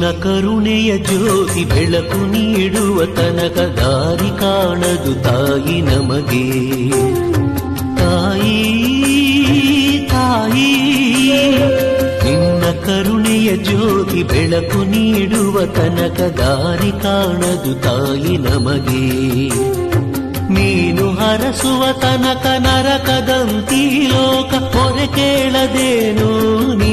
ನಿನ್ನ ಕರುಣೆಯ ಜ್ಯೋತಿ ಬೆಳಕು ನೀಡುವ ತನಕ ದಾರಿ ಕಾಣದು ತಾಯಿ ನಮಗೆ. ತಾಯಿ ತಾಯಿ, ನಿನ್ನ ಕರುಣೆಯ ಜ್ಯೋತಿ ಬೆಳಕು ನೀಡುವ ತನಕ ದಾರಿ ಕಾಣದು ತಾಯಿ ನಮಗೆ. ನೀನು ಹರಸುವ ತನಕ ನರಕದಂತಿ ಲೋಕ, ಹೊರೆ ಕೇಳದೇನು ನೀ